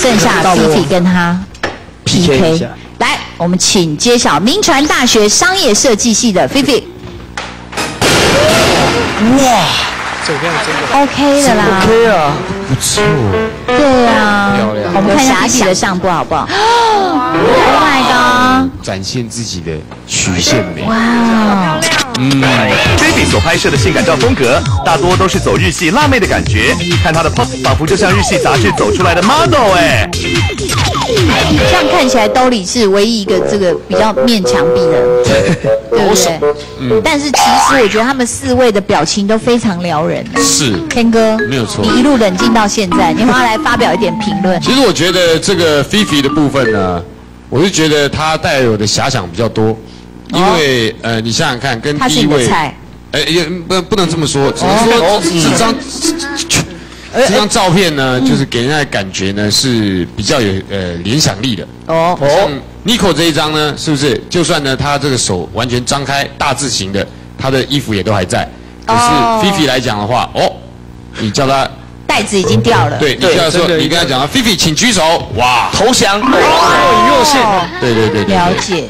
剩下 Fifi 跟他 PK 来，我们请揭晓名传大学商业设计系的 Fifi。哇这边真的 OK 的啦，，OK 啊，不错，对啊，我们看一下 Fifi 的上部好不好？Oh my god！展现自己的曲线美。哇，嗯，Baby 所拍摄的性感照风格，大多都是走日系辣妹的感觉。看她的 pose，仿佛就像日系杂志走出来的 model 哎。这样看起来兜里是唯一一个这个比较面墙壁的，对不对？嗯但是其实我觉得他们四位的表情都非常撩人。是。天哥，没有错你一路冷静到现在，你要不要来发表一点评论？其实我觉得这个菲菲的部分呢，我是觉得他带有的遐想比较多，因为、呃，你想想看，跟第一位，哎，呃，也不不能这么说，只能说这张这张照片呢，就是给人家的感觉呢是比较有呃联想力的。哦，像 Nico 这一张呢，是不是？就算呢，他这个手完全张开大字型的，他的衣服也都还在。可是哦。菲菲来讲的话，哦，你叫他袋子已经掉了。对，你对叫他说，你跟他讲啊，菲菲，请举手，哇，投降，哦，对对对对，了解。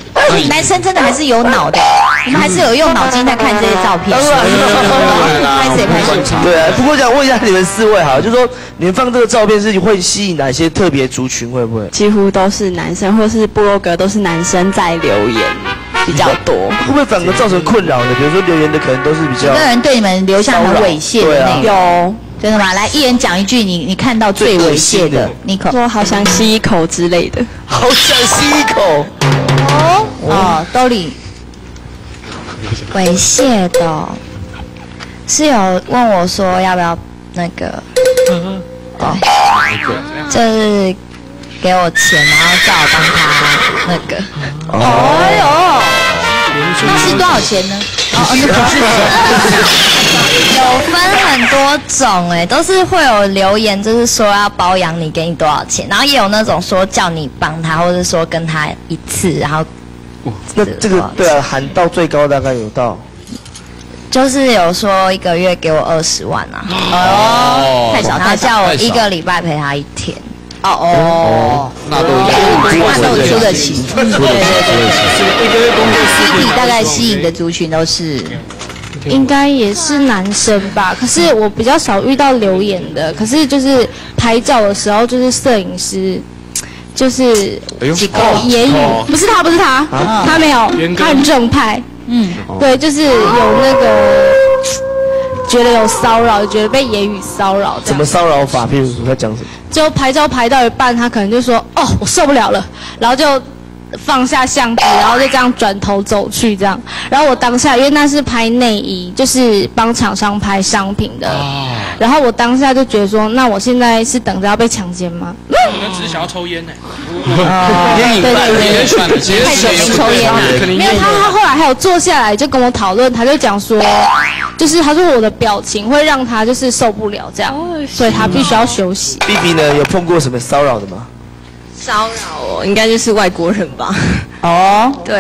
男生真的还是有脑的，你们还是有用脑筋在看这些照片。拍谁拍谁？对啊，不过想问一下你们四位哈，就是说你们放这个照片是会吸引哪些特别族群？会不会？几乎都是男生，或是部落格都是男生在留言比较多。会不会反而造成困扰呢？比如说留言的可能都是比较有没有人对你们留下很猥亵的内容？有真的吗？来，一人讲一句你你看到最猥亵的，Nico。说好想吸一口之类的，好想吸一口，哦哦，兜里。猥亵的。哦、是有问我说要不要那个，哦，就是给我钱，然后叫我帮他那个，哎呦，那是多少钱呢？哦，那不是有分很多种哎，都是会有留言，就是说要包养你，给你多少钱，然后也有那种说叫你帮他，或者说跟他一次，然后那这个对啊，喊到最高大概有到就是有说一个月给我二十万啊，哦，太少然后。叫我一个礼拜陪他一天。哦哦，那都那都出得起。对对对，吸引的族群都是应该也是男生吧，可是我比较少遇到留言的。可是就是拍照的时候，就是摄影师，就是哎呦，哦言语，不是他，不是他，他没有，他很正派。嗯，对，就是有那个觉得有骚扰，觉得被言语骚扰怎么。骚扰法？譬如说他讲什么？就拍照拍到一半，他可能就说：“哦，我受不了了。”然后就放下相机，然后就这样转头走去这样。然后我当下因为那是拍内衣，就是帮厂商拍商品的。然后我当下就觉得说：“那我现在是等着要被强奸吗可能只是想要抽烟呢。对对对，太久没抽烟了。？”没有，他他后来还有坐下来就跟我讨论，他就讲说，就是他说我的表情会让他就是受不了这样，所以他必须要休息。B B 呢有碰过什么骚扰的吗？骚扰哦，应该就是外国人吧？哦，对